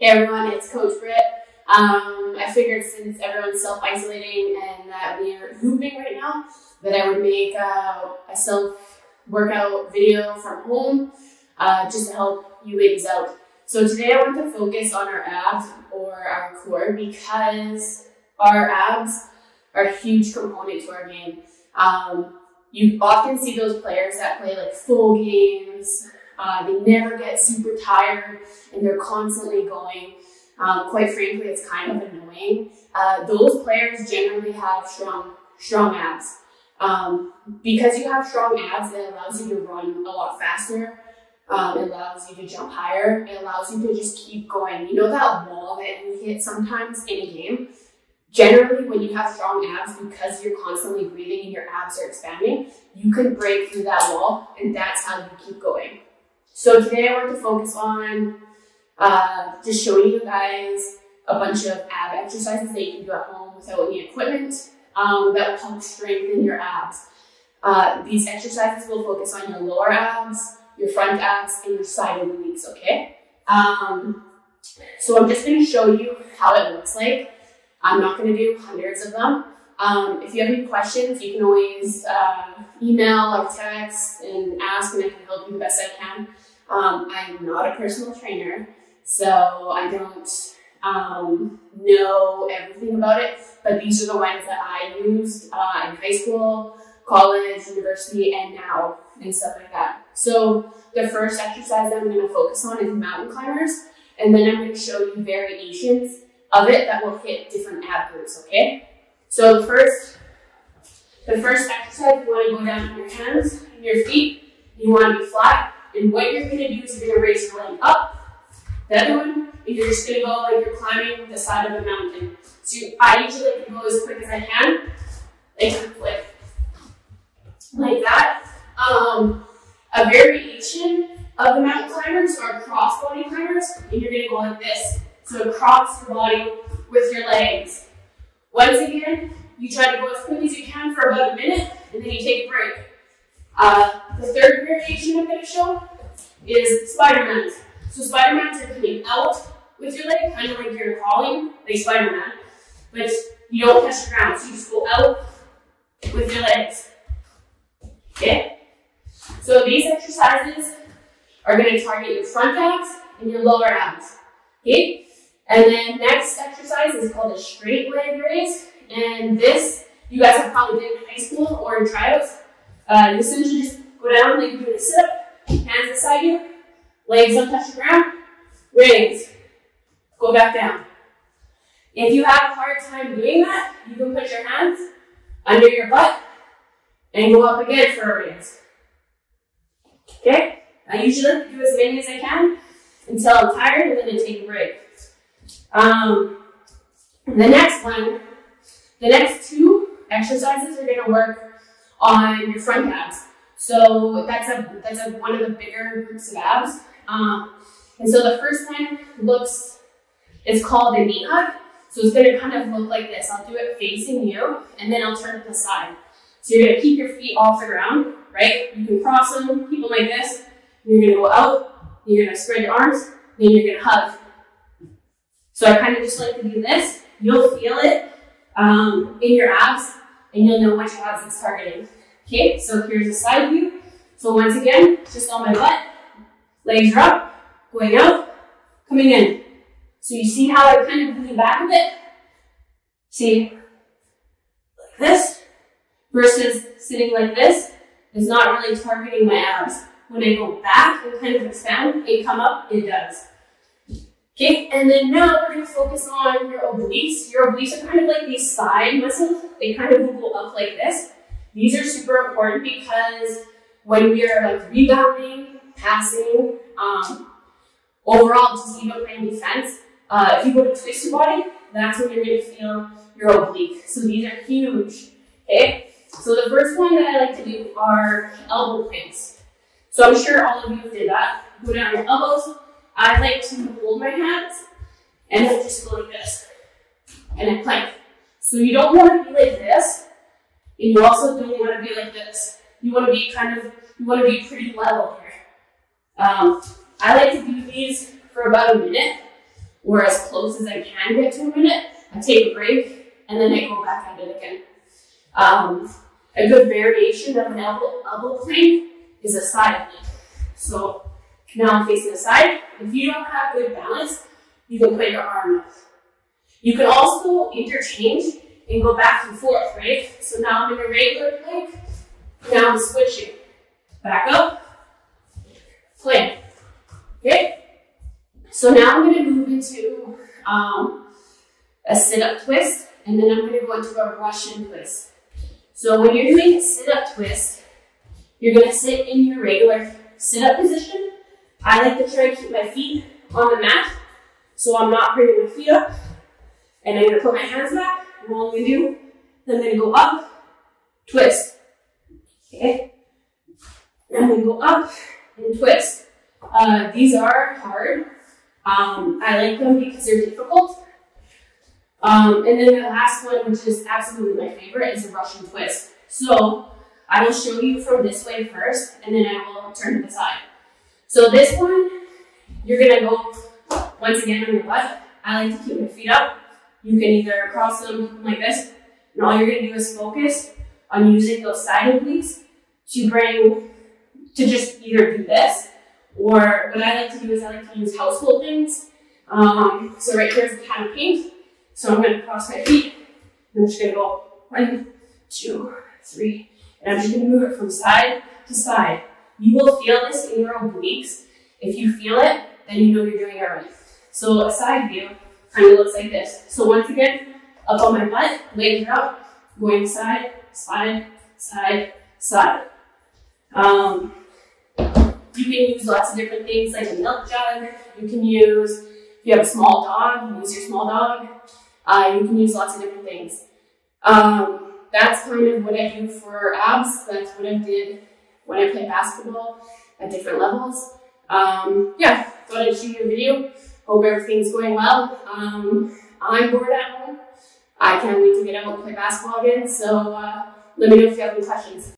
Hey everyone, it's Coach Britt. Um, I figured since everyone's self-isolating and that we are moving right now, that I would make uh, a self-workout video from home uh, just to help you ladies out. So today I want to focus on our abs or our core because our abs are a huge component to our game. Um, you often see those players that play like full games, uh, they never get super tired and they're constantly going. Um, quite frankly, it's kind of annoying. Uh, those players generally have strong, strong abs. Um, because you have strong abs, it allows you to run a lot faster. Um, it allows you to jump higher. It allows you to just keep going. You know that wall that you hit sometimes in a game? Generally, when you have strong abs, because you're constantly breathing and your abs are expanding, you can break through that wall, and that's how you keep going. So today I want to focus on uh, just showing you guys a bunch of ab exercises that you can do at home without any equipment um, that will help strengthen your abs. Uh, these exercises will focus on your lower abs, your front abs, and your side obliques, okay? Um, so I'm just gonna show you how it looks like. I'm not gonna do hundreds of them. Um, if you have any questions, you can always uh, email or text and ask, and I can help you the best I can. Um, I'm not a personal trainer, so I don't um, know everything about it, but these are the ones that I used uh, in high school, college, university, and now, and stuff like that. So the first exercise that I'm going to focus on is mountain climbers, and then I'm going to show you variations of it that will hit different ab groups, okay? So the first, the first exercise, you want to go down on your hands and your feet. You want to be flat. And what you're going to do is you're going to raise your leg up. The other one, and you're just going to go like you're climbing the side of a mountain. So you, I usually go as quick as I can, like flick, like that. Um, a variation of the mountain climbers are cross body climbers, and you're going to go like this. So cross your body with your legs. Once again, you try to go as quick as you can for about a minute, and then you take a break. Uh, the third variation I'm going to show is Spider-Man. So Spider-Mans are coming out with your leg, kind of like you're crawling, like Spider-Man, but you don't touch the ground. So you just go out with your legs. Okay? So these exercises are going to target your front abs and your lower abs. Okay? And then next exercise is called a straight leg raise. And this, you guys have probably did in high school or in tryouts. Uh, you essentially just go down like you're sit up, hands beside you, legs don't touch the ground, raise, go back down. If you have a hard time doing that, you can put your hands under your butt and go up again for a raise. Okay? I usually like do as many as I can until I'm tired and then I take a break. Um, the next one, the next two exercises are going to work on your front abs. So that's a that's a, one of the bigger groups of abs. Um, and so the first one looks, it's called a knee hug. So it's gonna kind of look like this. I'll do it facing you, and then I'll turn it to the side. So you're gonna keep your feet off the ground, right? You can cross them, keep them like this. You're gonna go out, you're gonna spread your arms, then you're gonna hug. So I kind of just like to do this. You'll feel it um, in your abs and you'll know which abs it's targeting. Okay, so here's a side view. So once again, just on my butt, legs are up, going out, coming in. So you see how I kind of lean back a bit? See, like this, versus sitting like this is not really targeting my abs. When I go back and kind of expand and come up, it does. Okay, and then now we're to focus on your obliques. Your obliques are kind of like these side muscles. They kind of go up like this. These are super important because when we are like rebounding, passing, um, overall just even playing defense, uh, if you go to twist your body, that's when you're going to feel your oblique. So these are huge. Okay, so the first one that I like to do are elbow planks. So I'm sure all of you did that. Go down your elbows, I like to hold my hands and just go like this. And I plank. So you don't want to be like this, and you also don't want to be like this. You want to be kind of, you want to be pretty level here. Um, I like to do these for about a minute. or as close as I can get to a minute. I take a break and then I go back at it again. Um, a good variation of an elbow, elbow plank is a side plank. So now I'm facing the side. If you don't have good balance, you can put your arm up. You can also interchange and go back and forth, right? So now I'm in a regular plank. Now I'm switching. Back up, plank. Okay? So now I'm going to move into um, a sit-up twist, and then I'm going to go into a Russian twist. So when you're doing a sit-up twist, you're going to sit in your regular sit-up position. I like to try to keep my feet on the mat, so I'm not bringing my feet up. And I'm to put my hands back, and all I'm to do, then I'm to go up, twist. Okay? And I'm to go up and twist. Uh, these are hard. Um, I like them because they're difficult. Um, and then the last one, which is absolutely my favorite, is a Russian twist. So I will show you from this way first, and then I will turn to the side. So this one, you're gonna go once again on your butt. I like to keep my feet up. You can either cross them like this, and all you're gonna do is focus on using those side obliques to bring, to just either do this, or what I like to do is I like to use household things. Um, so right here is a can of paint. So I'm gonna cross my feet. And I'm just gonna go one, two, three, and I'm just gonna move it from side to side. You will feel this in your obliques. If you feel it, then you know you're doing it right. So a side view kind of looks like this. So once again, up on my butt, legs up, going side, side, side, side. Um, you can use lots of different things like a milk jug. You can use, if you have a small dog, use your small dog. Uh, you can use lots of different things. Um, that's kind of what I do for abs. That's what I did when I played basketball at different levels. Um, yeah, thought I'd show you a video. Hope everything's going well. Um, I'm bored at home. I can't wait to get out and play basketball again. So uh, let me know if you have any questions.